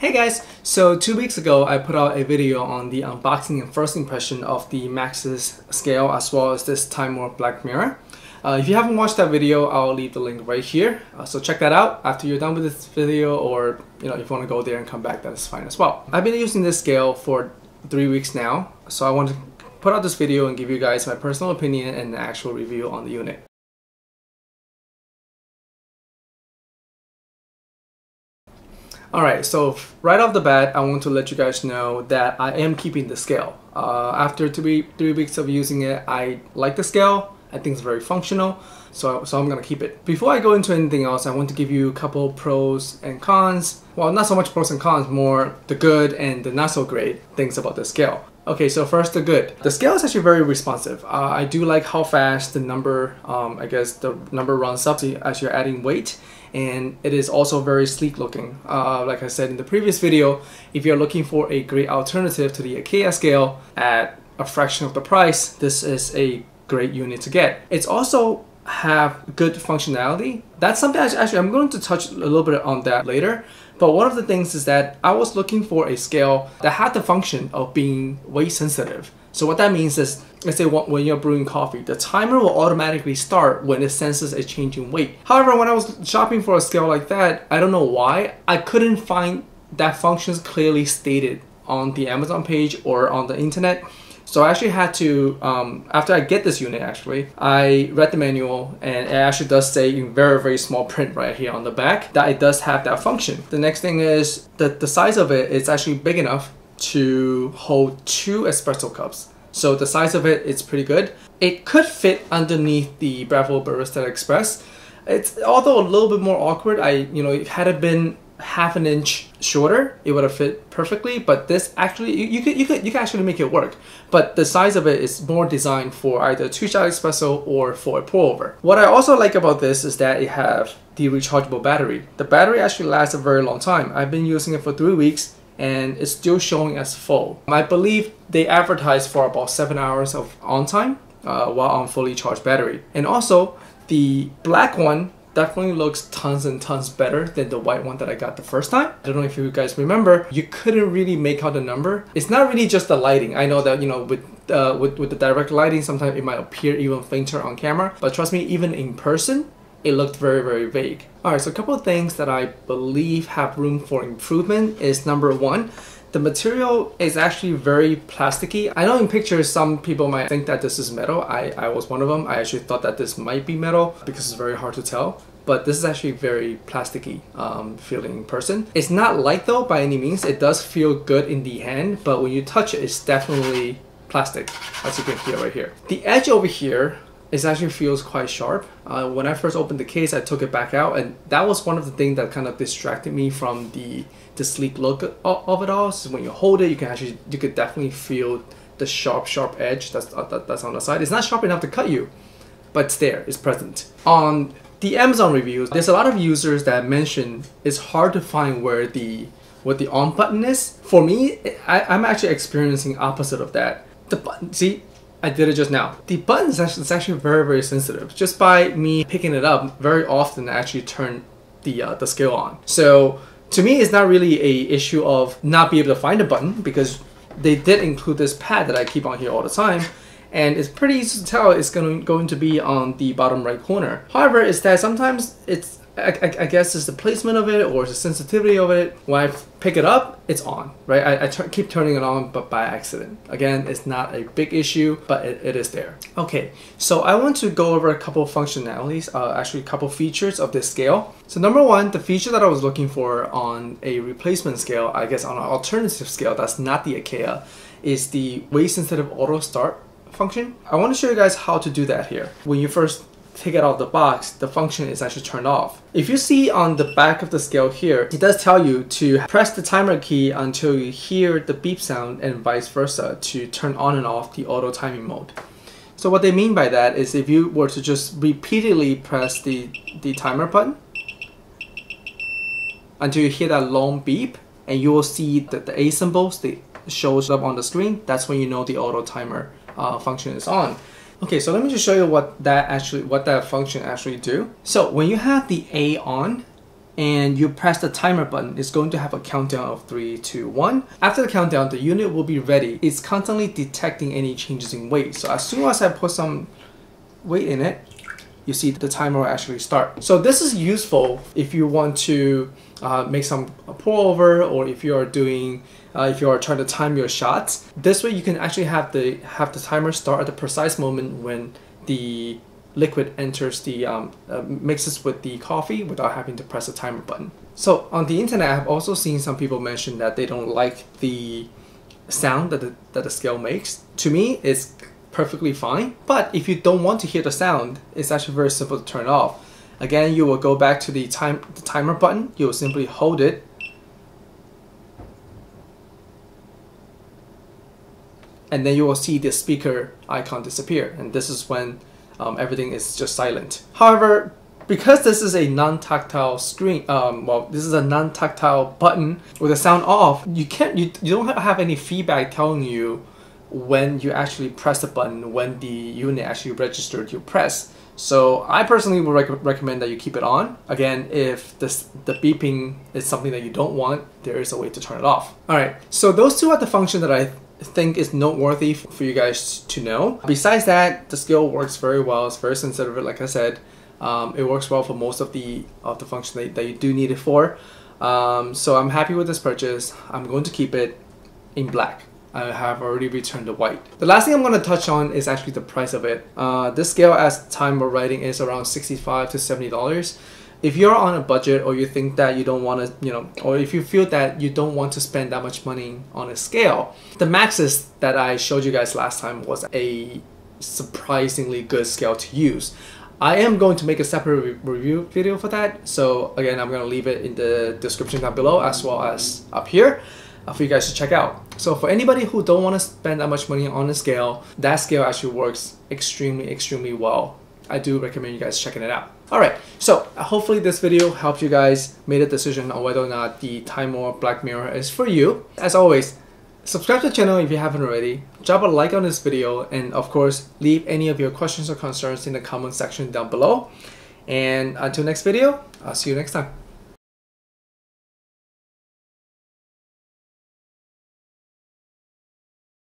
Hey guys, so two weeks ago I put out a video on the unboxing and first impression of the Maxus scale as well as this Timemore Black Mirror. Uh, if you haven't watched that video, I'll leave the link right here. Uh, so check that out after you're done with this video or you know if you want to go there and come back, that's fine as well. I've been using this scale for three weeks now, so I want to put out this video and give you guys my personal opinion and an actual review on the unit. Alright, so right off the bat, I want to let you guys know that I am keeping the scale. Uh, after three, three weeks of using it, I like the scale. I think it's very functional, so, so I'm gonna keep it. Before I go into anything else, I want to give you a couple pros and cons. Well, not so much pros and cons, more the good and the not so great things about the scale. Okay, so first the good. The scale is actually very responsive. Uh, I do like how fast the number, um, I guess the number runs up as you're adding weight and it is also very sleek looking. Uh, like I said in the previous video, if you're looking for a great alternative to the Acaia scale at a fraction of the price, this is a great unit to get. It's also have good functionality. That's something actually I'm going to touch a little bit on that later. But one of the things is that I was looking for a scale that had the function of being weight sensitive. So what that means is, let's say when you're brewing coffee, the timer will automatically start when it senses a change in weight. However, when I was shopping for a scale like that, I don't know why, I couldn't find that functions clearly stated on the Amazon page or on the internet. So I actually had to, um, after I get this unit actually, I read the manual and it actually does say in very, very small print right here on the back that it does have that function. The next thing is that the size of it is actually big enough to hold two espresso cups. So the size of it is pretty good. It could fit underneath the Breville Barista Express. It's although a little bit more awkward. I you know it had it been half an inch shorter, it would have fit perfectly. But this actually you, you could you could you can actually make it work. But the size of it is more designed for either two shot espresso or for a pour over. What I also like about this is that it have the rechargeable battery. The battery actually lasts a very long time. I've been using it for three weeks and it's still showing as full. I believe they advertise for about 7 hours of on time uh, while on fully charged battery. And also, the black one definitely looks tons and tons better than the white one that I got the first time. I don't know if you guys remember, you couldn't really make out the number. It's not really just the lighting. I know that, you know, with uh, with, with the direct lighting, sometimes it might appear even fainter on camera, but trust me, even in person, it looked very, very vague. Alright, so a couple of things that I believe have room for improvement is number one, the material is actually very plasticky. I know in pictures some people might think that this is metal. I, I was one of them. I actually thought that this might be metal because it's very hard to tell. But this is actually very plasticky um, feeling person. It's not light though by any means. It does feel good in the hand, but when you touch it, it's definitely plastic, as you can hear right here. The edge over here it actually feels quite sharp. Uh, when I first opened the case, I took it back out, and that was one of the things that kind of distracted me from the the sleek look of it all. So when you hold it, you can actually you could definitely feel the sharp, sharp edge that's uh, that, that's on the side. It's not sharp enough to cut you, but it's there. It's present. On the Amazon reviews, there's a lot of users that mention it's hard to find where the what the on button is. For me, I, I'm actually experiencing opposite of that. The button, see, I did it just now. The button is actually, it's actually very, very sensitive. Just by me picking it up, very often I actually turn the, uh, the scale on. So to me, it's not really a issue of not being able to find a button because they did include this pad that I keep on here all the time. And it's pretty easy to tell it's going, going to be on the bottom right corner. However, is that sometimes it's I, I, I, guess it's the placement of it or the sensitivity of it. When I pick it up, it's on, right? I, keep turning it on, but by accident. Again, it's not a big issue, but it, it is there. Okay, so I want to go over a couple functionalities, uh, actually a couple features of this scale. So number one, the feature that I was looking for on a replacement scale, I guess on an alternative scale that's not the Acaia, is the weight sensitive auto start function. I want to show you guys how to do that here. When you first take it out of the box, the function is actually turned off. If you see on the back of the scale here, it does tell you to press the timer key until you hear the beep sound and vice versa to turn on and off the auto timing mode. So what they mean by that is if you were to just repeatedly press the, the timer button until you hear that long beep and you will see that the A symbols that shows up on the screen, that's when you know the auto timer uh, function is on. Okay, so let me just show you what that actually, what that function actually do. So when you have the A on, and you press the timer button, it's going to have a countdown of 3, 2, 1. After the countdown, the unit will be ready. It's constantly detecting any changes in weight. So as soon as I put some weight in it, you see the timer actually start. So this is useful if you want to uh, make some pour over or if you are doing uh, if you are trying to time your shots. This way you can actually have the have the timer start at the precise moment when the liquid enters the um, uh, mixes with the coffee without having to press the timer button. So on the internet, I've also seen some people mention that they don't like the sound that the, that the scale makes. To me, it's perfectly fine. But if you don't want to hear the sound, it's actually very simple to turn off. Again, you will go back to the time the timer button. You will simply hold it. And then you will see the speaker icon disappear. And this is when um, everything is just silent. However, because this is a non-tactile screen, um, well, this is a non-tactile button with the sound off, you can't, you, you don't have any feedback telling you when you actually press the button, when the unit actually registered your press. So I personally would rec recommend that you keep it on. Again, if this, the beeping is something that you don't want, there is a way to turn it off. All right, so those two are the function that I think is noteworthy for you guys to know. Besides that, the scale works very well. It's very sensitive, like I said. Um, it works well for most of the of the function that, that you do need it for. Um, so I'm happy with this purchase. I'm going to keep it in black. I have already returned the white. The last thing I'm going to touch on is actually the price of it. Uh, this scale as time of writing is around 65 to $70 if you're on a budget or you think that you don't want to, you know, or if you feel that you don't want to spend that much money on a scale, the Maxus that I showed you guys last time was a surprisingly good scale to use. I am going to make a separate re review video for that. So again, I'm going to leave it in the description down below as well as up here for you guys to check out. So for anybody who don't want to spend that much money on a scale, that scale actually works extremely, extremely well. I do recommend you guys checking it out. Alright, so uh, hopefully this video helped you guys make a decision on whether or not the Timemore Black Mirror is for you. As always, subscribe to the channel if you haven't already, drop a like on this video, and of course, leave any of your questions or concerns in the comment section down below. And until next video, I'll see you next time.